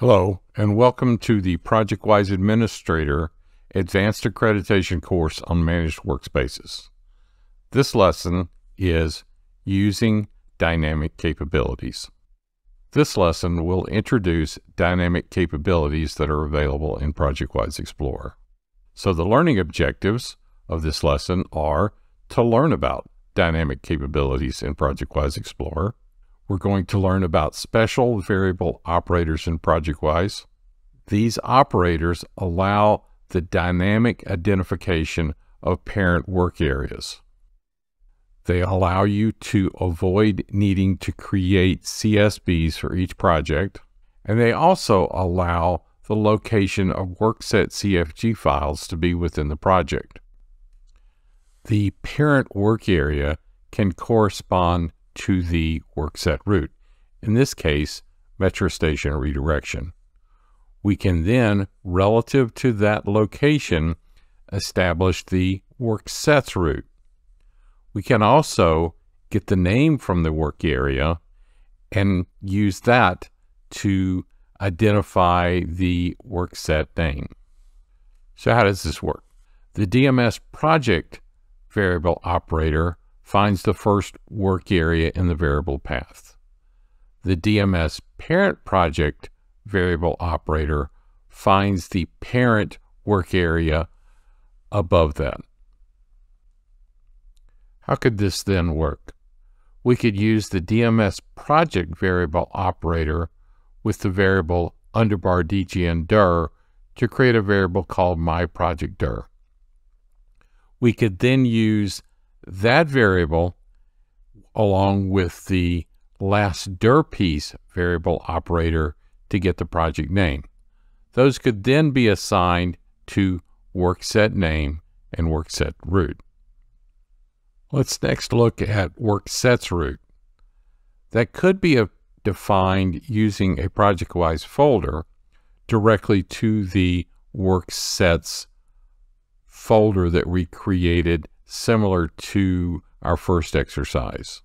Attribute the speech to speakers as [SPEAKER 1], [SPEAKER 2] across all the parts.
[SPEAKER 1] Hello, and welcome to the ProjectWise Administrator Advanced Accreditation course on Managed Workspaces. This lesson is Using Dynamic Capabilities. This lesson will introduce dynamic capabilities that are available in ProjectWise Explorer. So the learning objectives of this lesson are to learn about dynamic capabilities in ProjectWise Explorer, we're going to learn about special variable operators in ProjectWise. These operators allow the dynamic identification of parent work areas. They allow you to avoid needing to create CSBs for each project, and they also allow the location of workset CFG files to be within the project. The parent work area can correspond to the workset root, in this case, MetroStation redirection. We can then, relative to that location, establish the worksets root. We can also get the name from the work area and use that to identify the workset name. So how does this work? The DMS project variable operator finds the first work area in the variable path. The DMS parent project variable operator finds the parent work area above that. How could this then work? We could use the DMS project variable operator with the variable underbar dgn dir to create a variable called myProjectDir. We could then use that variable along with the last dir piece variable operator to get the project name. Those could then be assigned to workset name and workset root. Let's next look at worksets root. That could be a, defined using a ProjectWise folder directly to the worksets folder that we created similar to our first exercise.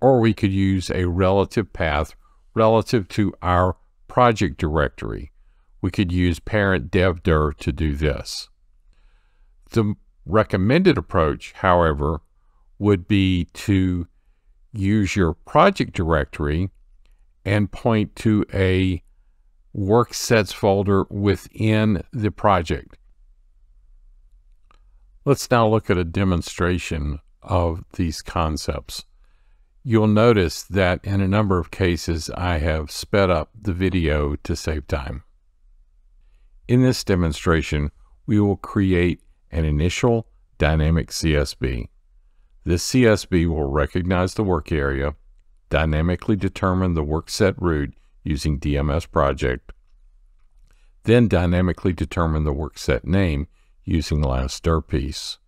[SPEAKER 1] Or we could use a relative path relative to our project directory. We could use parent dev dir to do this. The recommended approach, however, would be to use your project directory and point to a worksets folder within the project. Let's now look at a demonstration of these concepts. You'll notice that in a number of cases I have sped up the video to save time. In this demonstration, we will create an initial dynamic CSB. This CSB will recognize the work area, dynamically determine the workset root using DMS project, then dynamically determine the workset name using the last dir piece.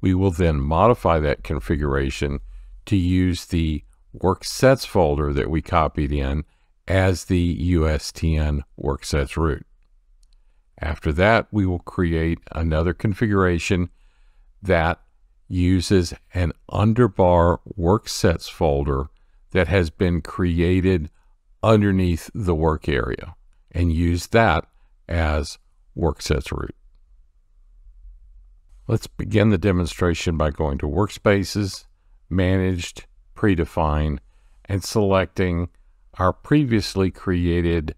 [SPEAKER 1] We will then modify that configuration to use the worksets folder that we copied in as the USTN worksets root. After that, we will create another configuration that uses an underbar worksets folder that has been created underneath the work area and use that as worksets root. Let's begin the demonstration by going to Workspaces, Managed, Predefine, and selecting our previously created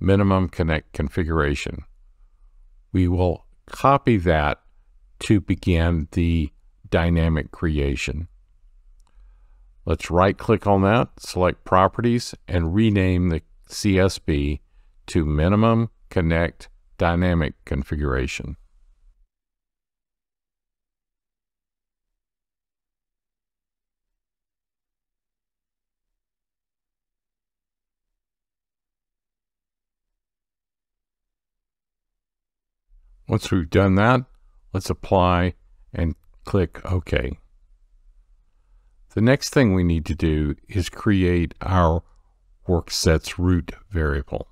[SPEAKER 1] minimum connect configuration. We will copy that to begin the dynamic creation. Let's right click on that, select Properties, and rename the CSB to Minimum Connect Dynamic Configuration. Once we've done that, let's apply and click OK. The next thing we need to do is create our worksets root variable.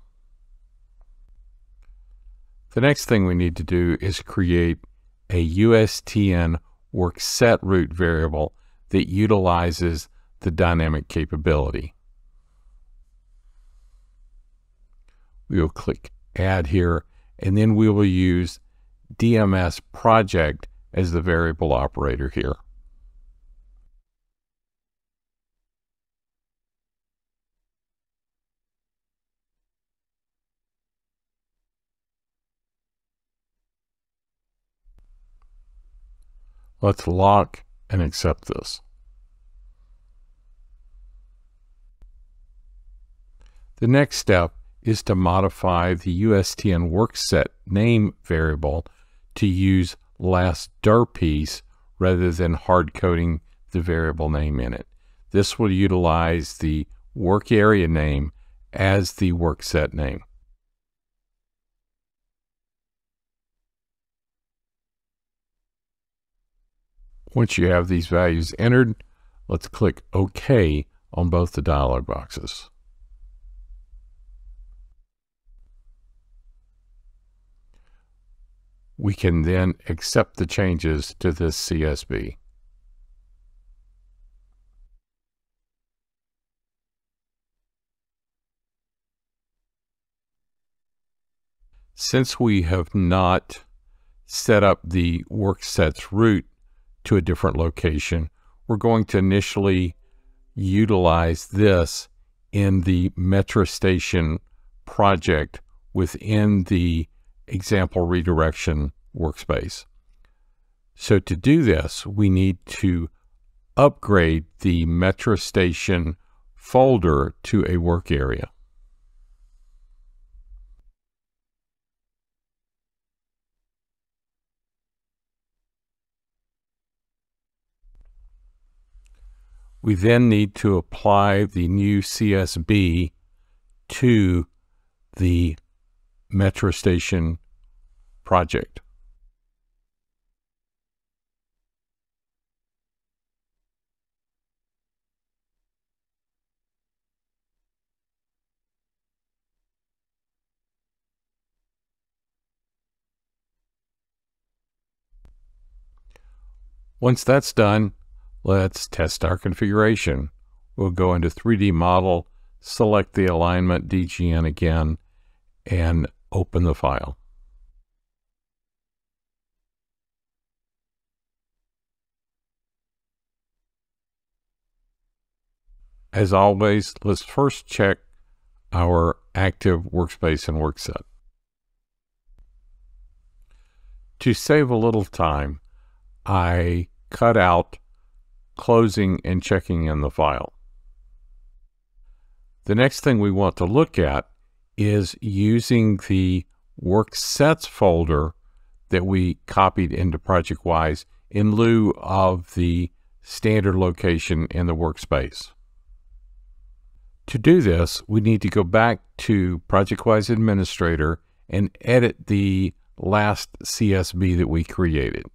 [SPEAKER 1] The next thing we need to do is create a USTN workset root variable that utilizes the dynamic capability. We will click Add here, and then we will use DMS project as the variable operator here. Let's lock and accept this. The next step is to modify the USTN workset name variable to use last dir piece rather than hard coding the variable name in it. This will utilize the work area name as the workset name. Once you have these values entered, let's click OK on both the dialog boxes. We can then accept the changes to this CSB. Since we have not set up the work sets root to a different location, we're going to initially utilize this in the Metro Station project within the example redirection workspace. So to do this, we need to upgrade the Metro Station folder to a work area. We then need to apply the new CSB to the metro station project. Once that's done, let's test our configuration. We'll go into 3D model, select the alignment DGN again, and open the file. As always, let's first check our active workspace and workset. To save a little time, I cut out closing and checking in the file. The next thing we want to look at is using the work sets folder that we copied into ProjectWise in lieu of the standard location in the workspace. To do this, we need to go back to ProjectWise Administrator and edit the last CSB that we created.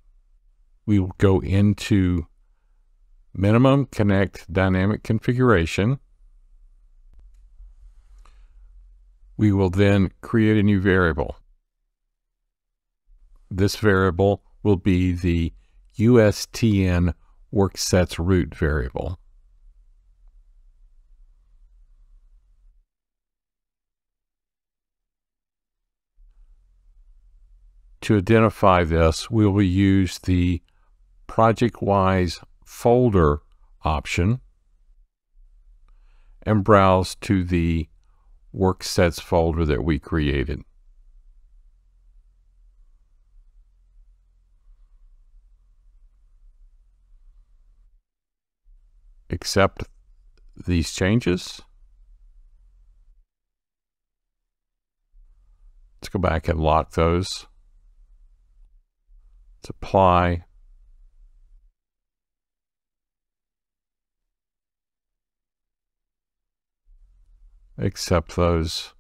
[SPEAKER 1] We will go into Minimum Connect Dynamic Configuration, we will then create a new variable. This variable will be the USTN worksets root variable. To identify this, we will use the ProjectWise folder option and browse to the work sets folder that we created. Accept these changes. Let's go back and lock those. Let's apply accept those.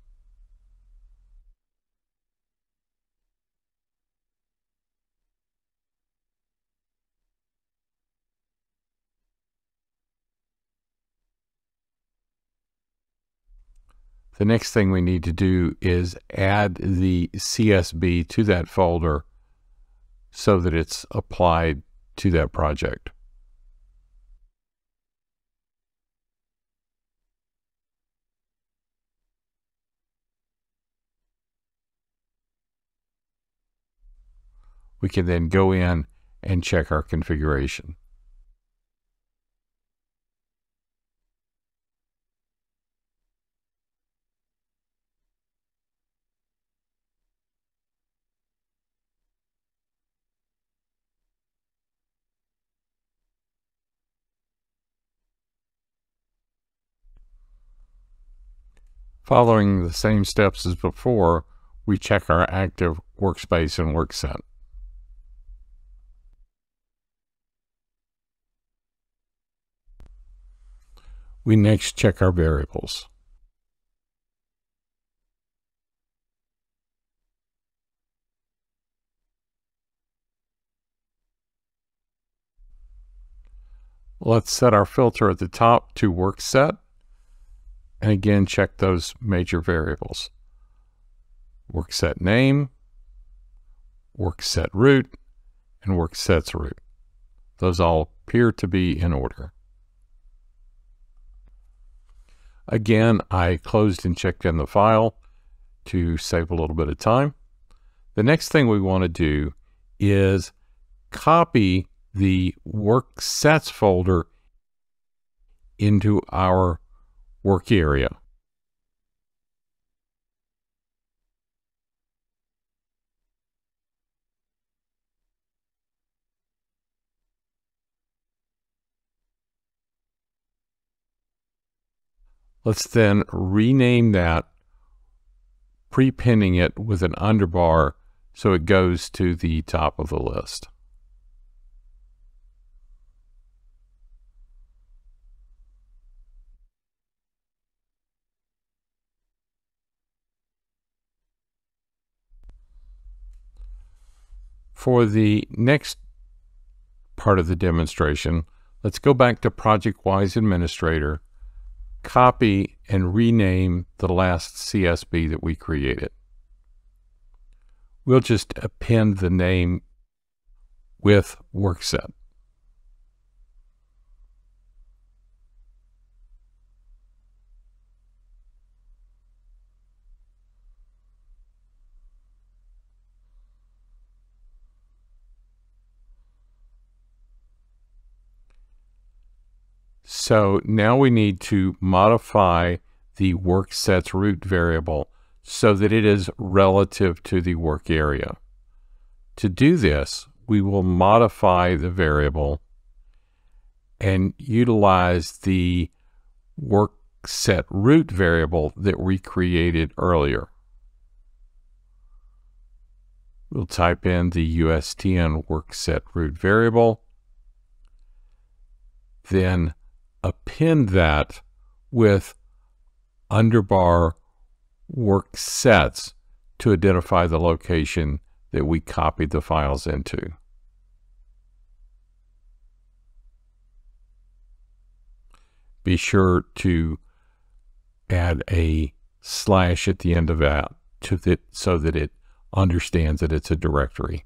[SPEAKER 1] The next thing we need to do is add the CSB to that folder so that it's applied to that project. We can then go in and check our configuration. Following the same steps as before, we check our active workspace and workset. We next check our variables. Let's set our filter at the top to work set and again, check those major variables. Work set name, work set root, and work sets root. Those all appear to be in order. Again, I closed and checked in the file to save a little bit of time. The next thing we want to do is copy the work sets folder into our work area. Let's then rename that, prepinning it with an underbar so it goes to the top of the list. For the next part of the demonstration, let's go back to ProjectWise Administrator, copy and rename the last CSB that we created. We'll just append the name with workset. So now we need to modify the work sets root variable so that it is relative to the work area. To do this, we will modify the variable and utilize the work set root variable that we created earlier. We'll type in the USTN work set root variable, then append that with underbar work sets to identify the location that we copied the files into. Be sure to add a slash at the end of that to that so that it understands that it's a directory.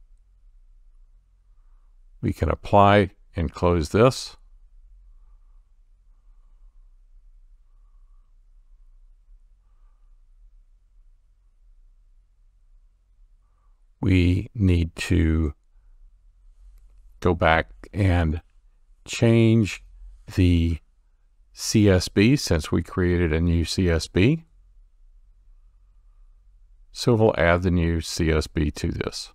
[SPEAKER 1] We can apply and close this. We need to go back and change the CSB since we created a new CSB. So we'll add the new CSB to this.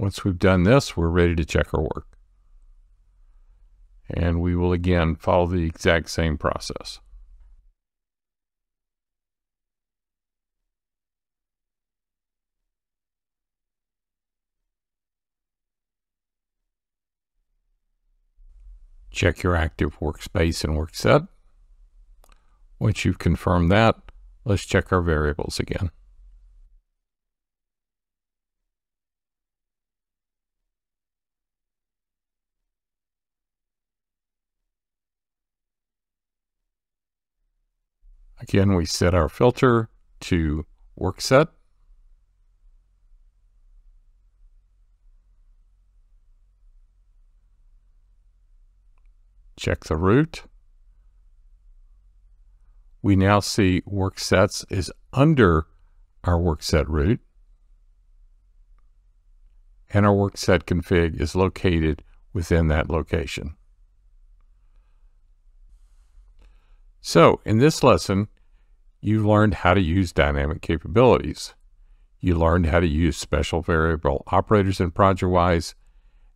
[SPEAKER 1] Once we've done this, we're ready to check our work. And we will again follow the exact same process. Check your active workspace and work set. Once you've confirmed that, let's check our variables again. Again, we set our filter to work set. Check the root. We now see work sets is under our work set root. And our work set config is located within that location. So in this lesson, you learned how to use dynamic capabilities. You learned how to use special variable operators in ProjectWise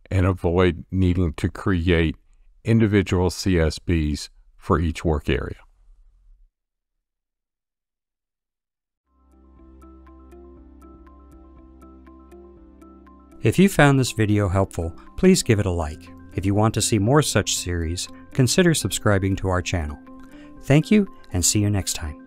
[SPEAKER 1] and avoid needing to create individual CSBs for each work area.
[SPEAKER 2] If you found this video helpful, please give it a like. If you want to see more such series, consider subscribing to our channel. Thank you and see you next time.